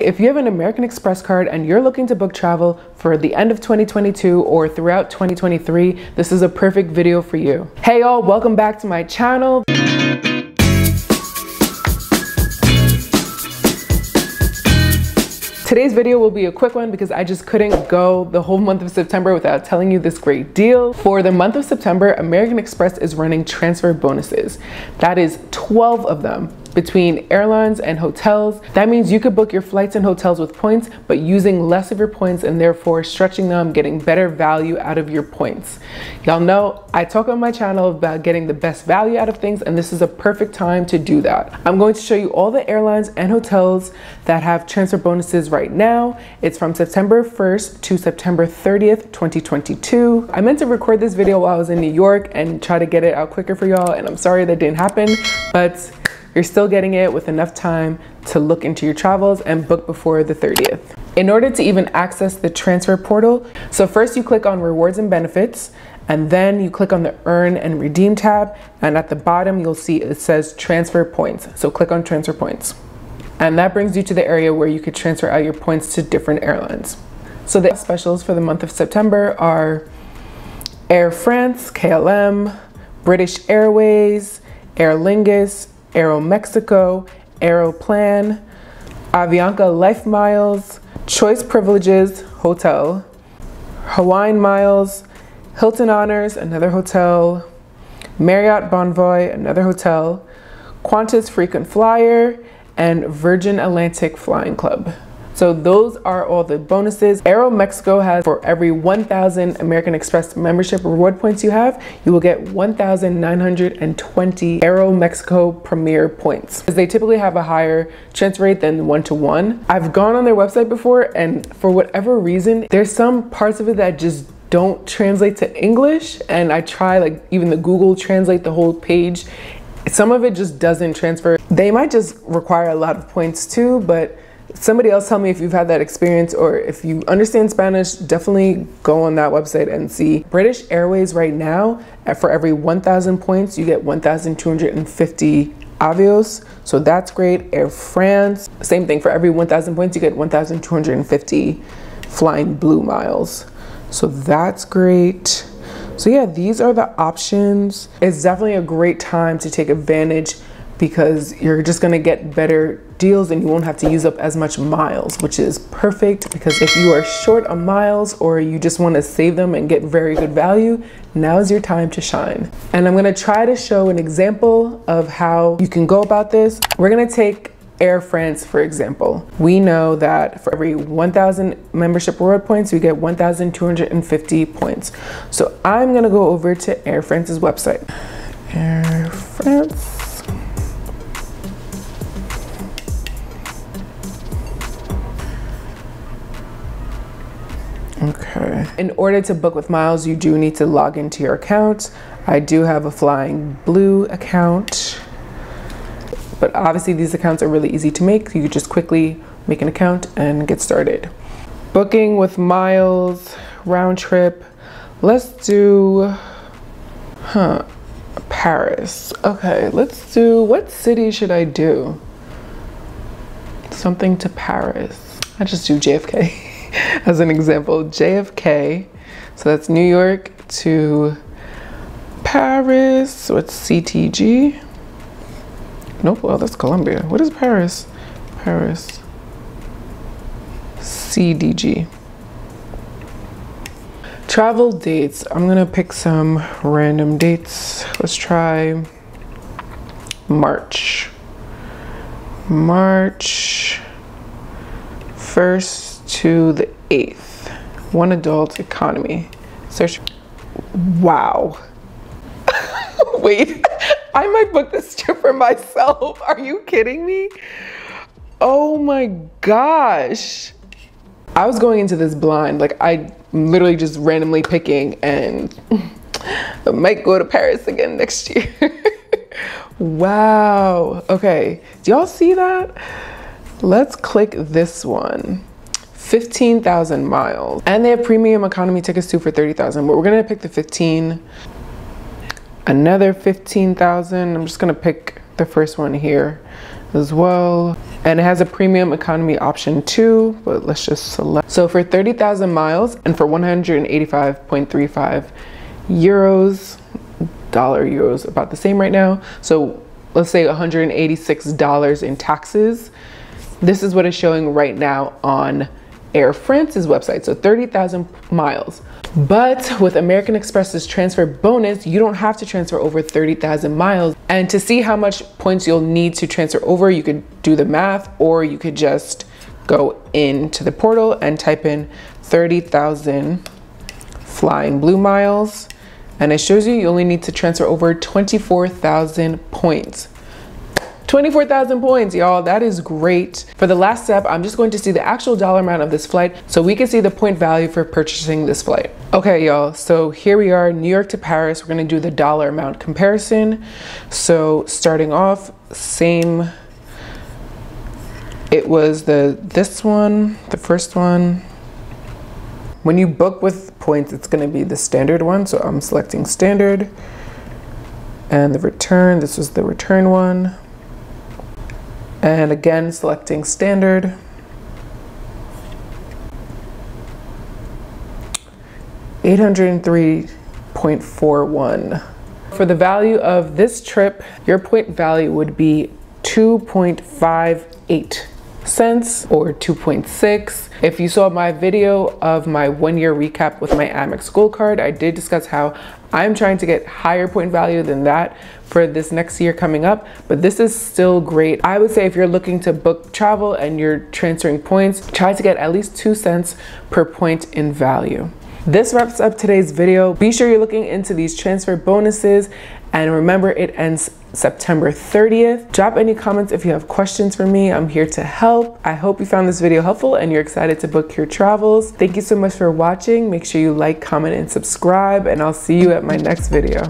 If you have an American Express card and you're looking to book travel for the end of 2022 or throughout 2023, this is a perfect video for you. Hey y'all, welcome back to my channel. Today's video will be a quick one because I just couldn't go the whole month of September without telling you this great deal. For the month of September, American Express is running transfer bonuses. That is 12 of them between airlines and hotels. That means you could book your flights and hotels with points, but using less of your points and therefore stretching them, getting better value out of your points. Y'all know I talk on my channel about getting the best value out of things, and this is a perfect time to do that. I'm going to show you all the airlines and hotels that have transfer bonuses right now. It's from September 1st to September 30th, 2022. I meant to record this video while I was in New York and try to get it out quicker for y'all, and I'm sorry that didn't happen, but you're still getting it with enough time to look into your travels and book before the 30th. In order to even access the transfer portal, so first you click on rewards and benefits, and then you click on the earn and redeem tab, and at the bottom you'll see it says transfer points. So click on transfer points. And that brings you to the area where you could transfer out your points to different airlines. So the specials for the month of September are Air France, KLM, British Airways, Aer Lingus, Aeromexico, Aeroplan, Avianca Life Miles, Choice Privileges Hotel, Hawaiian Miles, Hilton Honors, another hotel, Marriott Bonvoy, another hotel, Qantas Frequent Flyer, and Virgin Atlantic Flying Club. So those are all the bonuses. Aeromexico has for every 1,000 American Express membership reward points you have, you will get 1,920 Aeromexico Premier points. Because they typically have a higher transfer rate than one-to-one. -one. I've gone on their website before and for whatever reason, there's some parts of it that just don't translate to English and I try like even the Google translate the whole page some of it just doesn't transfer. They might just require a lot of points too, but somebody else tell me if you've had that experience or if you understand Spanish, definitely go on that website and see. British Airways right now, for every 1,000 points, you get 1,250 Avios, so that's great. Air France, same thing. For every 1,000 points, you get 1,250 Flying Blue miles. So that's great. So yeah, these are the options. It's definitely a great time to take advantage because you're just gonna get better deals and you won't have to use up as much miles, which is perfect because if you are short on miles or you just wanna save them and get very good value, now is your time to shine. And I'm gonna try to show an example of how you can go about this. We're gonna take Air France, for example, we know that for every 1,000 membership reward points, we get 1,250 points. So I'm gonna go over to Air France's website. Air France. In order to book with Miles, you do need to log into your account. I do have a Flying Blue account, but obviously these accounts are really easy to make. You just quickly make an account and get started. Booking with Miles, round trip. Let's do, huh, Paris. Okay, let's do, what city should I do? Something to Paris. I just do JFK. as an example, JFK. So that's New York to Paris. What's CTG. Nope, well, that's Colombia. What is Paris? Paris. CDG. Travel dates. I'm gonna pick some random dates. Let's try March. March 1st to the 8th. One adult economy. Search. Wow. Wait, I might book this trip for myself. Are you kidding me? Oh my gosh. I was going into this blind. Like I literally just randomly picking and I might go to Paris again next year. wow. Okay. Do y'all see that? Let's click this one. 15,000 miles. And they have premium economy tickets too for 30,000, but we're gonna pick the 15. Another 15,000. I'm just gonna pick the first one here as well. And it has a premium economy option too, but let's just select. So for 30,000 miles and for 185.35 euros, dollar euros about the same right now. So let's say $186 in taxes. This is what is showing right now on Air France's website. So 30,000 miles. But with American Express's transfer bonus, you don't have to transfer over 30,000 miles. And to see how much points you'll need to transfer over, you could do the math or you could just go into the portal and type in 30,000 flying blue miles. And it shows you you only need to transfer over 24,000 points. 24,000 points, y'all. That is great. For the last step, I'm just going to see the actual dollar amount of this flight so we can see the point value for purchasing this flight. Okay, y'all. So here we are, New York to Paris. We're going to do the dollar amount comparison. So starting off, same. It was the this one, the first one. When you book with points, it's going to be the standard one. So I'm selecting standard. And the return, this was the return one. And again, selecting standard. Eight hundred three point four one. For the value of this trip, your point value would be 2.58 cents or 2.6. If you saw my video of my one year recap with my Amex Gold card, I did discuss how I'm trying to get higher point value than that for this next year coming up, but this is still great. I would say if you're looking to book travel and you're transferring points, try to get at least two cents per point in value. This wraps up today's video. Be sure you're looking into these transfer bonuses and remember it ends September 30th. Drop any comments if you have questions for me. I'm here to help. I hope you found this video helpful and you're excited to book your travels. Thank you so much for watching. Make sure you like, comment, and subscribe, and I'll see you at my next video.